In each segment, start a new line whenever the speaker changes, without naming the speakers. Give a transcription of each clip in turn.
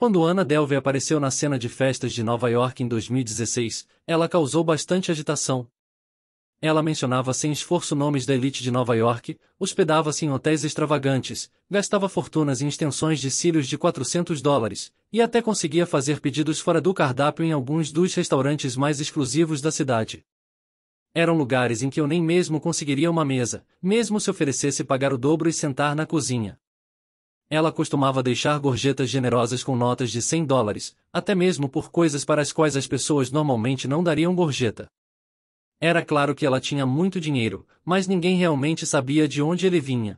Quando Anna Delvey apareceu na cena de festas de Nova York em 2016, ela causou bastante agitação. Ela mencionava sem esforço nomes da elite de Nova York, hospedava-se em hotéis extravagantes, gastava fortunas em extensões de cílios de 400 dólares, e até conseguia fazer pedidos fora do cardápio em alguns dos restaurantes mais exclusivos da cidade. Eram lugares em que eu nem mesmo conseguiria uma mesa, mesmo se oferecesse pagar o dobro e sentar na cozinha. Ela costumava deixar gorjetas generosas com notas de 100 dólares, até mesmo por coisas para as quais as pessoas normalmente não dariam gorjeta. Era claro que ela tinha muito dinheiro, mas ninguém realmente sabia de onde ele vinha.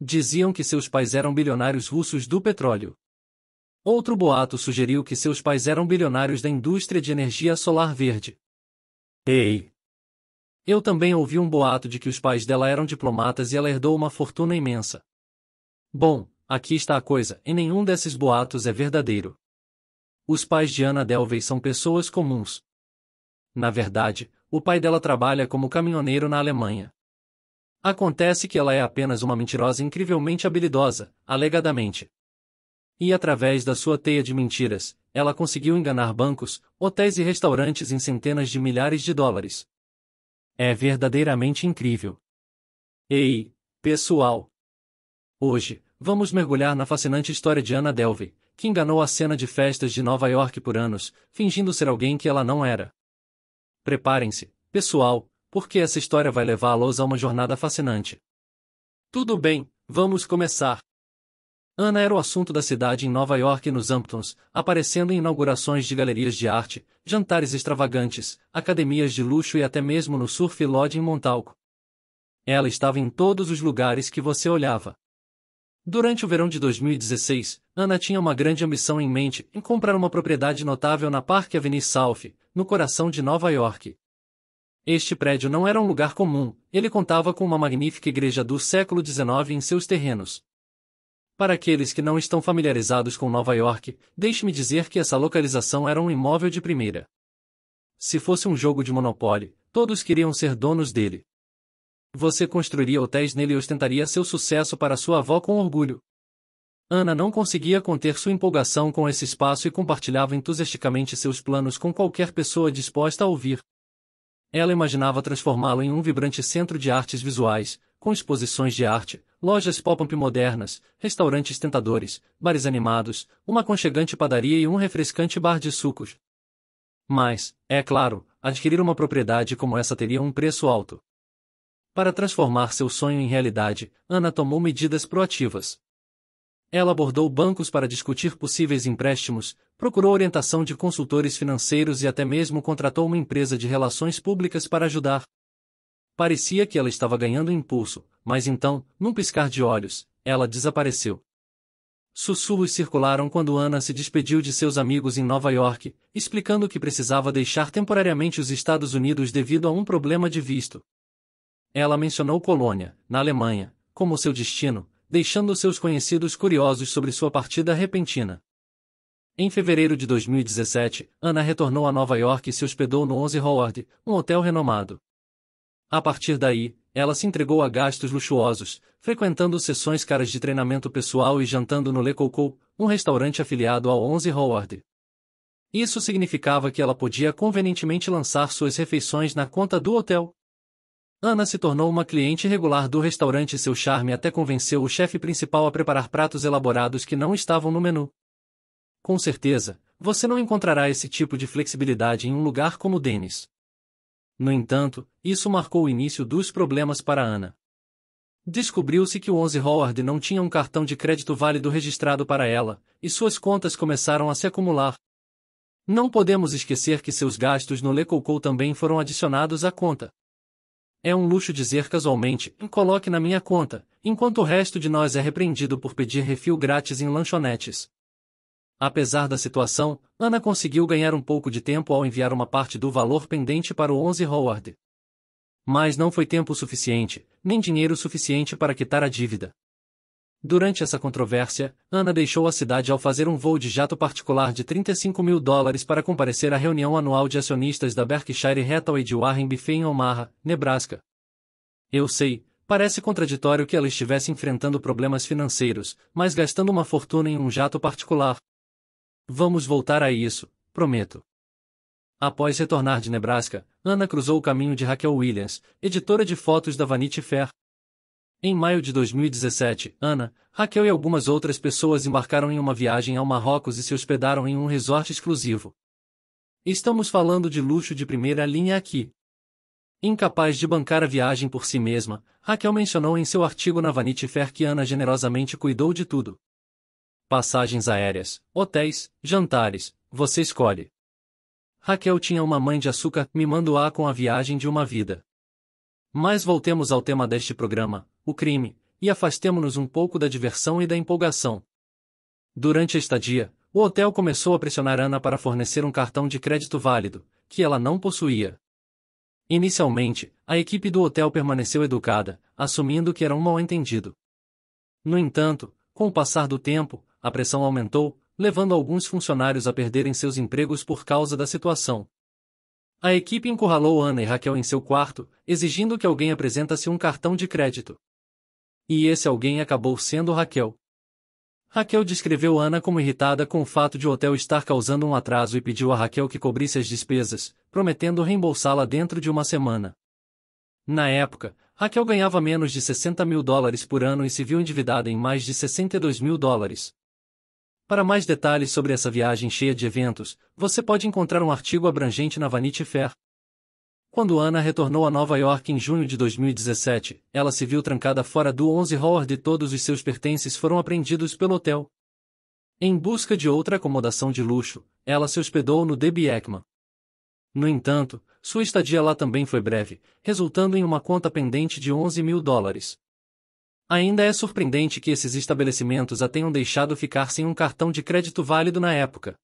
Diziam que seus pais eram bilionários russos do petróleo. Outro boato sugeriu que seus pais eram bilionários da indústria de energia solar verde. Ei! Eu também ouvi um boato de que os pais dela eram diplomatas e ela herdou uma fortuna imensa. Bom, aqui está a coisa, e nenhum desses boatos é verdadeiro. Os pais de Anna Delvey são pessoas comuns. Na verdade, o pai dela trabalha como caminhoneiro na Alemanha. Acontece que ela é apenas uma mentirosa incrivelmente habilidosa, alegadamente. E através da sua teia de mentiras, ela conseguiu enganar bancos, hotéis e restaurantes em centenas de milhares de dólares. É verdadeiramente incrível. Ei, pessoal! Hoje, vamos mergulhar na fascinante história de Anna Delvey, que enganou a cena de festas de Nova York por anos, fingindo ser alguém que ela não era. Preparem-se, pessoal, porque essa história vai levá-los a uma jornada fascinante. Tudo bem, vamos começar. Ana era o assunto da cidade em Nova York e nos Hamptons, aparecendo em inaugurações de galerias de arte, jantares extravagantes, academias de luxo e até mesmo no Surf Lodge em Montalco. Ela estava em todos os lugares que você olhava. Durante o verão de 2016, Ana tinha uma grande ambição em mente em comprar uma propriedade notável na Park Avenue South, no coração de Nova York. Este prédio não era um lugar comum, ele contava com uma magnífica igreja do século XIX em seus terrenos. Para aqueles que não estão familiarizados com Nova York, deixe-me dizer que essa localização era um imóvel de primeira. Se fosse um jogo de Monopoly, todos queriam ser donos dele. Você construiria hotéis nele e ostentaria seu sucesso para sua avó com orgulho. Ana não conseguia conter sua empolgação com esse espaço e compartilhava entusiasticamente seus planos com qualquer pessoa disposta a ouvir. Ela imaginava transformá-lo em um vibrante centro de artes visuais, com exposições de arte, lojas pop-up modernas, restaurantes tentadores, bares animados, uma aconchegante padaria e um refrescante bar de sucos. Mas, é claro, adquirir uma propriedade como essa teria um preço alto. Para transformar seu sonho em realidade, Ana tomou medidas proativas. Ela abordou bancos para discutir possíveis empréstimos, procurou orientação de consultores financeiros e até mesmo contratou uma empresa de relações públicas para ajudar. Parecia que ela estava ganhando impulso, mas então, num piscar de olhos, ela desapareceu. Sussurros circularam quando Ana se despediu de seus amigos em Nova York, explicando que precisava deixar temporariamente os Estados Unidos devido a um problema de visto. Ela mencionou Colônia, na Alemanha, como seu destino, deixando seus conhecidos curiosos sobre sua partida repentina. Em fevereiro de 2017, Ana retornou a Nova York e se hospedou no 11 Howard, um hotel renomado. A partir daí, ela se entregou a gastos luxuosos, frequentando sessões caras de treinamento pessoal e jantando no Le Coco, um restaurante afiliado ao 11 Howard. Isso significava que ela podia convenientemente lançar suas refeições na conta do hotel. Ana se tornou uma cliente regular do restaurante e seu charme até convenceu o chefe principal a preparar pratos elaborados que não estavam no menu. Com certeza, você não encontrará esse tipo de flexibilidade em um lugar como Dennis. No entanto, isso marcou o início dos problemas para Ana. Descobriu-se que o 11 Howard não tinha um cartão de crédito válido registrado para ela, e suas contas começaram a se acumular. Não podemos esquecer que seus gastos no Le Coco também foram adicionados à conta. É um luxo dizer casualmente, coloque na minha conta, enquanto o resto de nós é repreendido por pedir refil grátis em lanchonetes. Apesar da situação, Ana conseguiu ganhar um pouco de tempo ao enviar uma parte do valor pendente para o 11 Howard. Mas não foi tempo suficiente, nem dinheiro suficiente para quitar a dívida. Durante essa controvérsia, Ana deixou a cidade ao fazer um voo de jato particular de 35 mil dólares para comparecer à reunião anual de acionistas da Berkshire Hathaway de Warren Buffett em Omaha, Nebraska. Eu sei, parece contraditório que ela estivesse enfrentando problemas financeiros, mas gastando uma fortuna em um jato particular, Vamos voltar a isso, prometo. Após retornar de Nebraska, Ana cruzou o caminho de Raquel Williams, editora de fotos da Vanity Fair. Em maio de 2017, Ana, Raquel e algumas outras pessoas embarcaram em uma viagem ao Marrocos e se hospedaram em um resort exclusivo. Estamos falando de luxo de primeira linha aqui. Incapaz de bancar a viagem por si mesma, Raquel mencionou em seu artigo na Vanity Fair que Ana generosamente cuidou de tudo. Passagens aéreas, hotéis, jantares, você escolhe. Raquel tinha uma mãe de açúcar mimando-a com a viagem de uma vida. Mas voltemos ao tema deste programa, o crime, e afastemo-nos um pouco da diversão e da empolgação. Durante a estadia, o hotel começou a pressionar Ana para fornecer um cartão de crédito válido, que ela não possuía. Inicialmente, a equipe do hotel permaneceu educada, assumindo que era um mal-entendido. No entanto, com o passar do tempo, a pressão aumentou, levando alguns funcionários a perderem seus empregos por causa da situação. A equipe encurralou Ana e Raquel em seu quarto, exigindo que alguém apresentasse um cartão de crédito. E esse alguém acabou sendo Raquel. Raquel descreveu Ana como irritada com o fato de o hotel estar causando um atraso e pediu a Raquel que cobrisse as despesas, prometendo reembolsá-la dentro de uma semana. Na época, Raquel ganhava menos de 60 mil dólares por ano e se viu endividada em mais de 62 mil dólares. Para mais detalhes sobre essa viagem cheia de eventos, você pode encontrar um artigo abrangente na Vanity Fair. Quando Ana retornou a Nova York em junho de 2017, ela se viu trancada fora do 11 Howard e todos os seus pertences foram apreendidos pelo hotel. Em busca de outra acomodação de luxo, ela se hospedou no Debbie Ekman. No entanto, sua estadia lá também foi breve, resultando em uma conta pendente de 11 mil dólares. Ainda é surpreendente que esses estabelecimentos a tenham deixado ficar sem um cartão de crédito válido na época.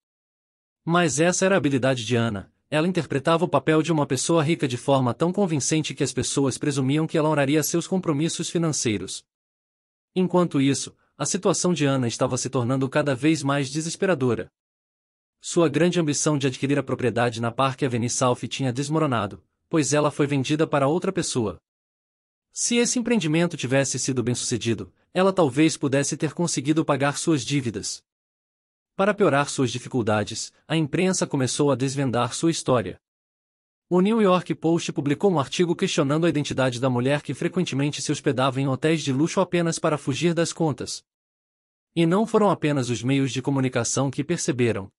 Mas essa era a habilidade de Ana, ela interpretava o papel de uma pessoa rica de forma tão convincente que as pessoas presumiam que ela honraria seus compromissos financeiros. Enquanto isso, a situação de Ana estava se tornando cada vez mais desesperadora. Sua grande ambição de adquirir a propriedade na Parque Avenue South tinha desmoronado, pois ela foi vendida para outra pessoa. Se esse empreendimento tivesse sido bem-sucedido, ela talvez pudesse ter conseguido pagar suas dívidas. Para piorar suas dificuldades, a imprensa começou a desvendar sua história. O New York Post publicou um artigo questionando a identidade da mulher que frequentemente se hospedava em hotéis de luxo apenas para fugir das contas. E não foram apenas os meios de comunicação que perceberam.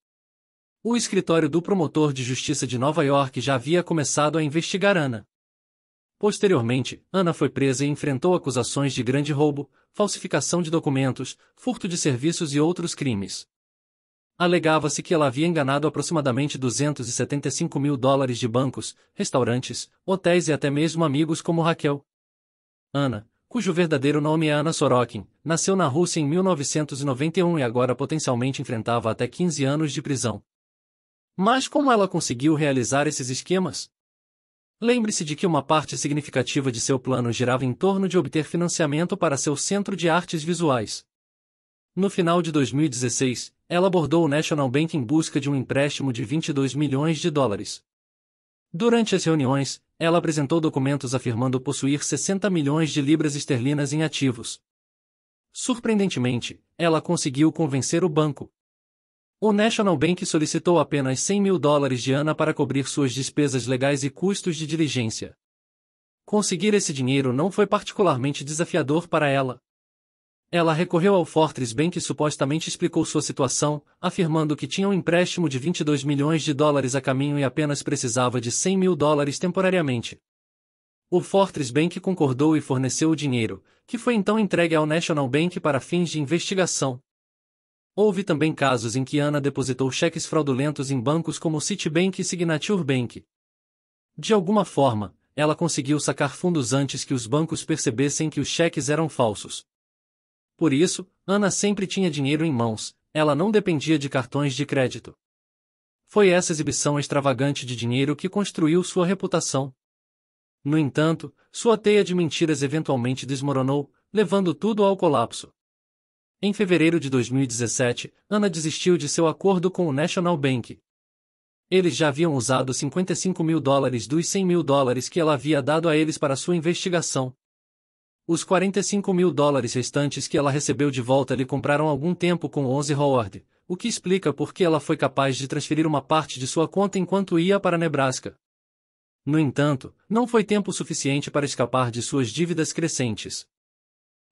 O escritório do promotor de justiça de Nova York já havia começado a investigar Ana. Posteriormente, Ana foi presa e enfrentou acusações de grande roubo, falsificação de documentos, furto de serviços e outros crimes. Alegava-se que ela havia enganado aproximadamente 275 mil dólares de bancos, restaurantes, hotéis e até mesmo amigos como Raquel. Ana, cujo verdadeiro nome é Ana Sorokin, nasceu na Rússia em 1991 e agora potencialmente enfrentava até 15 anos de prisão. Mas como ela conseguiu realizar esses esquemas? Lembre-se de que uma parte significativa de seu plano girava em torno de obter financiamento para seu centro de artes visuais. No final de 2016, ela abordou o National Bank em busca de um empréstimo de 22 milhões de dólares. Durante as reuniões, ela apresentou documentos afirmando possuir 60 milhões de libras esterlinas em ativos. Surpreendentemente, ela conseguiu convencer o banco. O National Bank solicitou apenas 100 mil dólares de Ana para cobrir suas despesas legais e custos de diligência. Conseguir esse dinheiro não foi particularmente desafiador para ela. Ela recorreu ao Fortress Bank e supostamente explicou sua situação, afirmando que tinha um empréstimo de 22 milhões de dólares a caminho e apenas precisava de 100 mil dólares temporariamente. O Fortress Bank concordou e forneceu o dinheiro, que foi então entregue ao National Bank para fins de investigação. Houve também casos em que Ana depositou cheques fraudulentos em bancos como Citibank e Signature Bank. De alguma forma, ela conseguiu sacar fundos antes que os bancos percebessem que os cheques eram falsos. Por isso, Ana sempre tinha dinheiro em mãos, ela não dependia de cartões de crédito. Foi essa exibição extravagante de dinheiro que construiu sua reputação. No entanto, sua teia de mentiras eventualmente desmoronou, levando tudo ao colapso. Em fevereiro de 2017, Ana desistiu de seu acordo com o National Bank. Eles já haviam usado 55 mil dólares dos 100 mil dólares que ela havia dado a eles para sua investigação. Os 45 mil dólares restantes que ela recebeu de volta lhe compraram algum tempo com 11 Howard, o que explica por que ela foi capaz de transferir uma parte de sua conta enquanto ia para Nebraska. No entanto, não foi tempo suficiente para escapar de suas dívidas crescentes.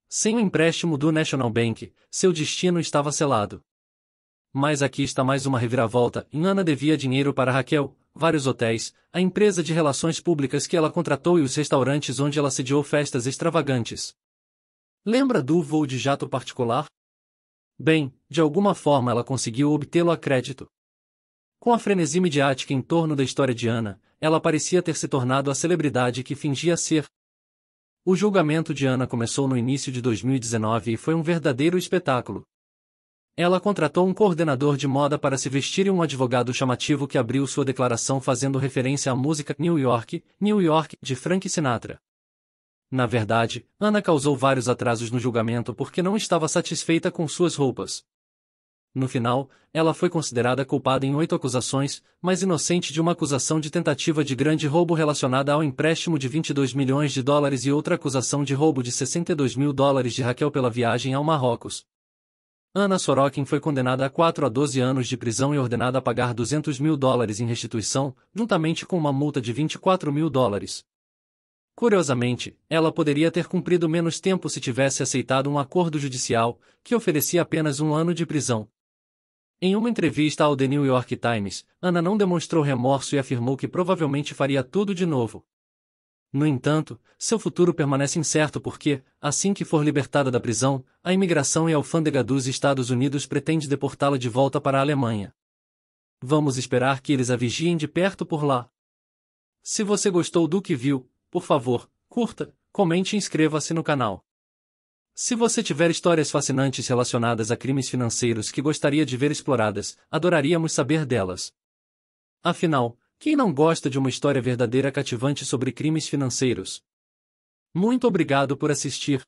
Sem o empréstimo do National Bank, seu destino estava selado. Mas aqui está mais uma reviravolta. Ana devia dinheiro para Raquel, vários hotéis, a empresa de relações públicas que ela contratou e os restaurantes onde ela sediou festas extravagantes. Lembra do voo de jato particular? Bem, de alguma forma ela conseguiu obtê-lo a crédito. Com a frenesi midiática em torno da história de Ana, ela parecia ter se tornado a celebridade que fingia ser. O julgamento de Ana começou no início de 2019 e foi um verdadeiro espetáculo. Ela contratou um coordenador de moda para se vestir e um advogado chamativo que abriu sua declaração fazendo referência à música New York, New York, de Frank Sinatra. Na verdade, Ana causou vários atrasos no julgamento porque não estava satisfeita com suas roupas. No final, ela foi considerada culpada em oito acusações, mas inocente de uma acusação de tentativa de grande roubo relacionada ao empréstimo de 22 milhões de dólares e outra acusação de roubo de 62 mil dólares de Raquel pela viagem ao Marrocos. Ana Sorokin foi condenada a 4 a 12 anos de prisão e ordenada a pagar 200 mil dólares em restituição, juntamente com uma multa de 24 mil dólares. Curiosamente, ela poderia ter cumprido menos tempo se tivesse aceitado um acordo judicial, que oferecia apenas um ano de prisão. Em uma entrevista ao The New York Times, Ana não demonstrou remorso e afirmou que provavelmente faria tudo de novo. No entanto, seu futuro permanece incerto porque, assim que for libertada da prisão, a imigração e a alfândega dos Estados Unidos pretende deportá-la de volta para a Alemanha. Vamos esperar que eles a vigiem de perto por lá. Se você gostou do que viu, por favor, curta, comente e inscreva-se no canal. Se você tiver histórias fascinantes relacionadas a crimes financeiros que gostaria de ver exploradas, adoraríamos saber delas. Afinal, quem não gosta de uma história verdadeira cativante sobre crimes financeiros? Muito obrigado por assistir.